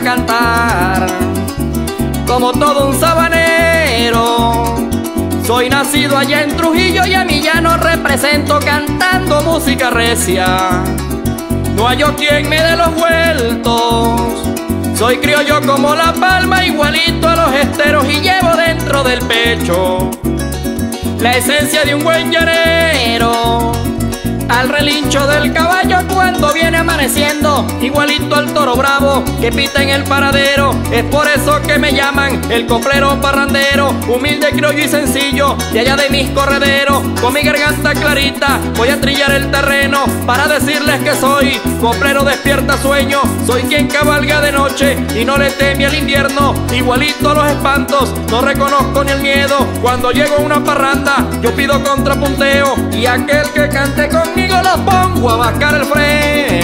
cantar como todo un sabanero. Soy nacido allá en Trujillo y a mi llano represento cantando música recia. No hay quien me dé los vueltos. Soy criollo como la palma, igualito a los esteros y llevo dentro del pecho la esencia de un buen llanero al relincho del caballo cuando viene amaneciendo, igualito al toro bravo que pita en el paradero. Es por eso que me llaman el coplero parrandero, humilde, criollo y sencillo, de allá de mis correderos. Con mi garganta clarita voy a trillar el terreno para decirles que soy coplero despierta sueño. Soy quien cabalga de noche y no le teme al invierno, igualito a los espantos, no reconozco ni el miedo. Cuando llego a una parranda, yo pido contrapunteo y aquel que cante conmigo conmigo la pongo a bajar el freno.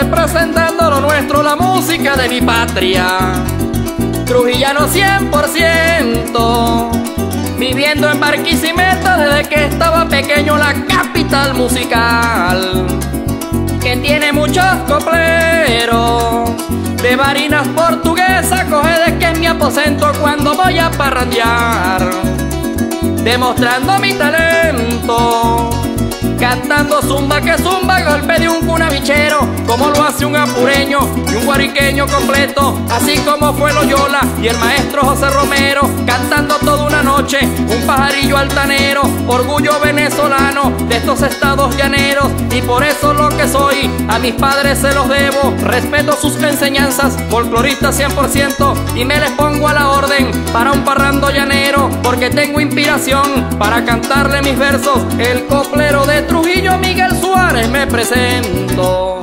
Representando lo nuestro, la música de mi patria. Trujillano 100%, viviendo en Barquisimeto desde que estaba pequeño, la capital musical, que tiene muchos copleros. De varinas portuguesas, coge de que es mi aposento cuando voy a parrandear, demostrando mi talento Cantando zumba que zumba, golpe de un cunavichero, como lo hace un apureño y un guariqueño completo, así como fue Loyola y el maestro José Romero, cantando toda una noche, un pajarillo altanero, orgullo venezolano de estos estados llaneros, y por eso lo que soy, a mis padres se los debo, respeto sus enseñanzas, folclorista 100%, y me les pongo a la orden para un parrando llanero, porque tengo inspiración para cantarle mis versos, el coplero de Trujillo Miguel Suárez me presento.